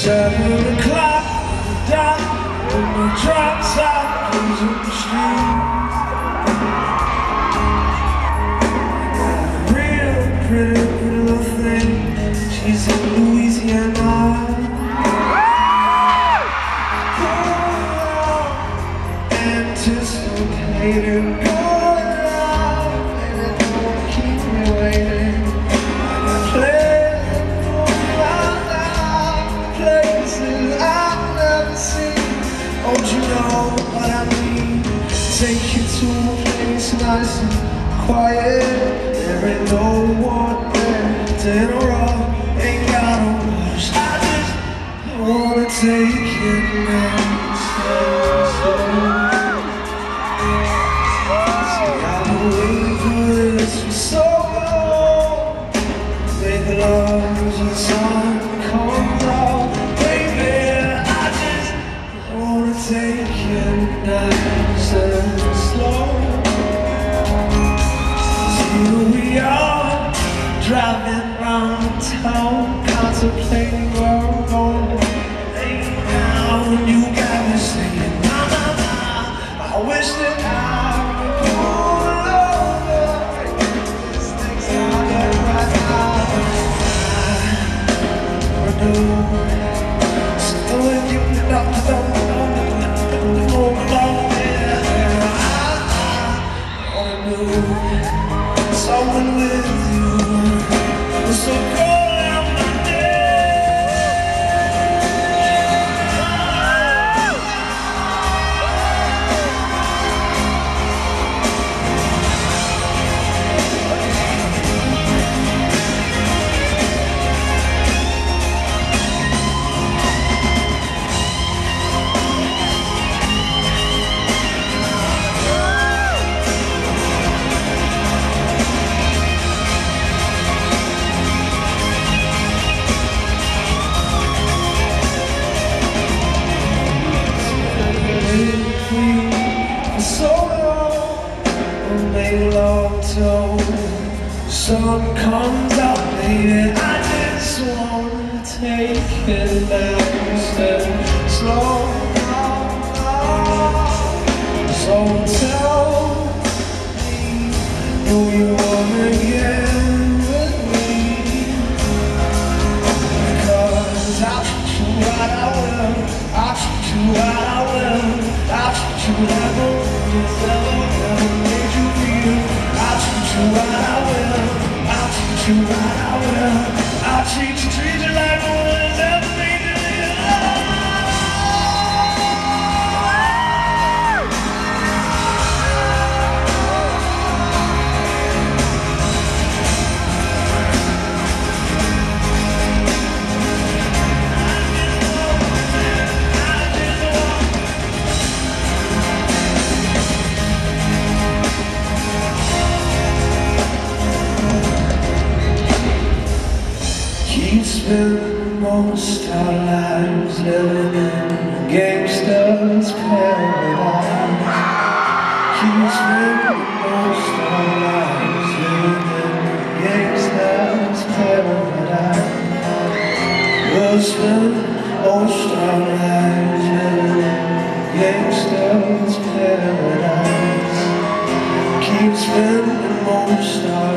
Seven o'clock, the dock, when the drops out, comes in the street. Real pretty, little thing, she's in Louisiana. Anticipated, nice and quiet. There ain't no one there to interrupt. Ain't got a rush. I just wanna take you now. I've been waiting for this for so long. Love the sun comes. Baby, I just wanna take you nice and driving round town, contemplating where I'm going. Down, you got me singing, na na na. I wish that I could pull over. These things I sun comes out, baby. I just wanna take it nice and slow. Spending most our lives living in a gangster's paradise. Keep spending most our lives living in a gangster's paradise. We'll spend most our lives living in a gangster's paradise. Keep spending most our